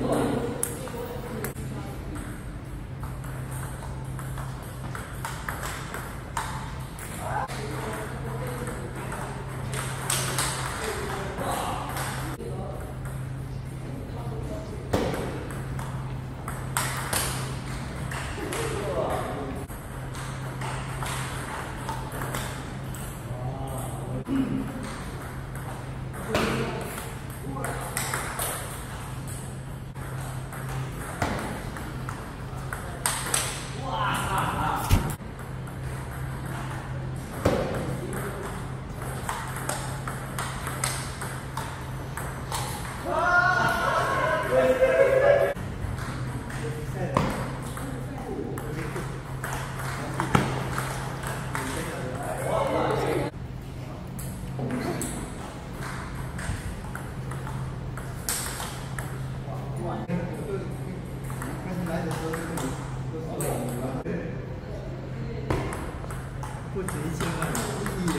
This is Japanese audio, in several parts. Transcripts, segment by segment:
glória. 不止一千万。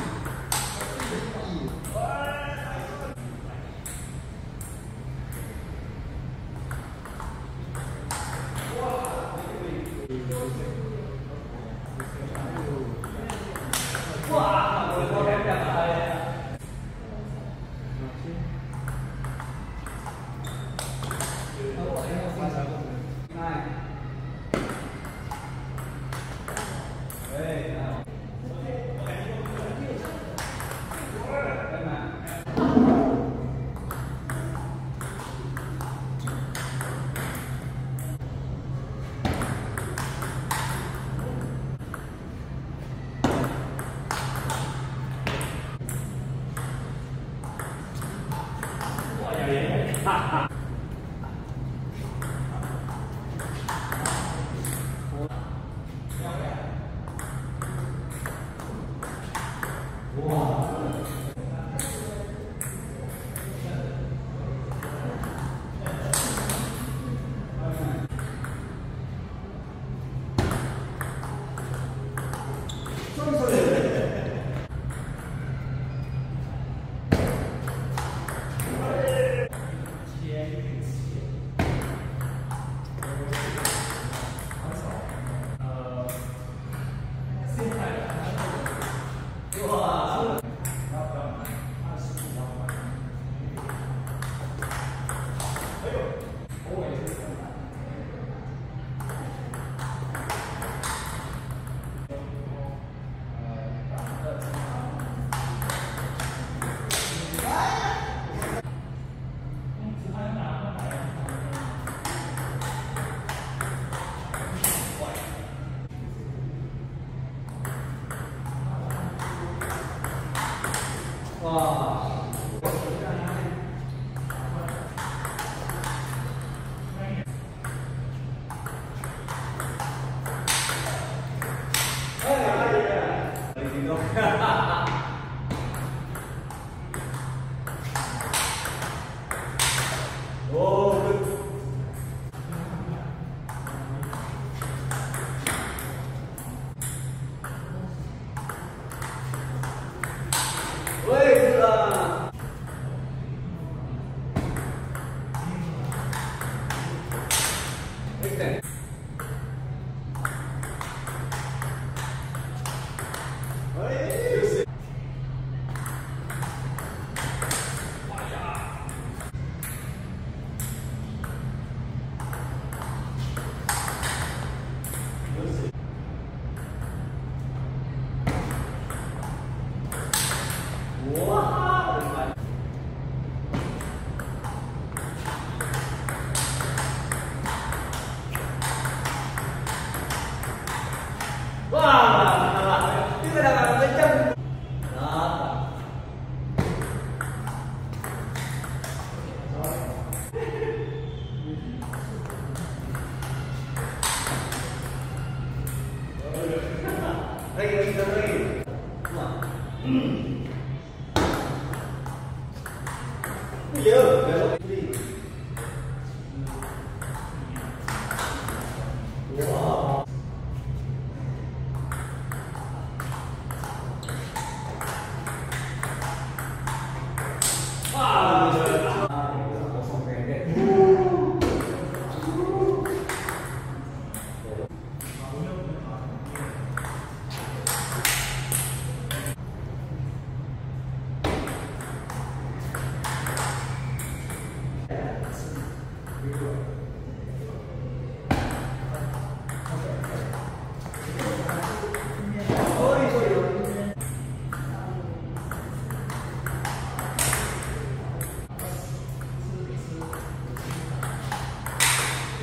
와. Okay. Wah, kita dah a k n macam. i g i a g i Hmm.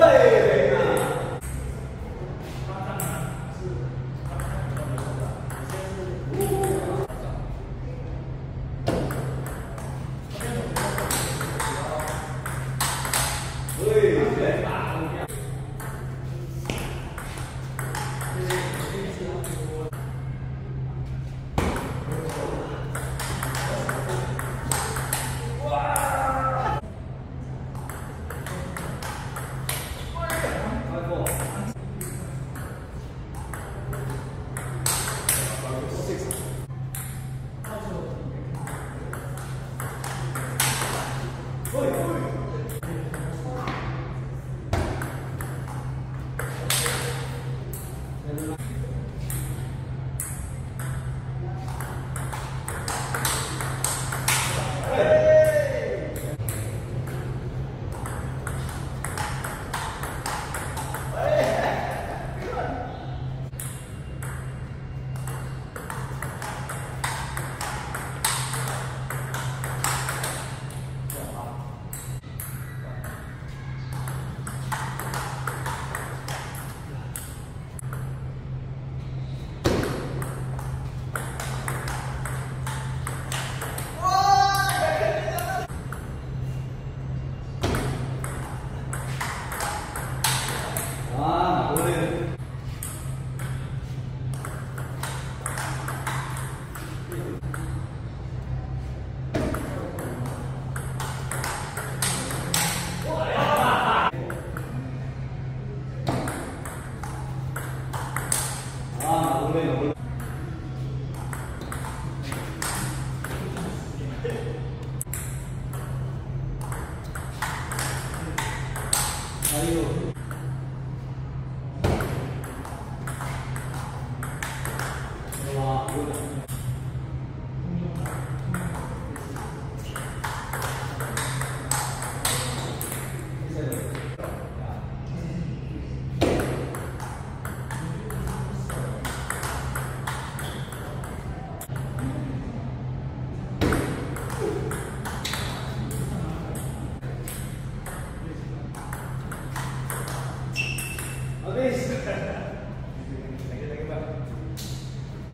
네.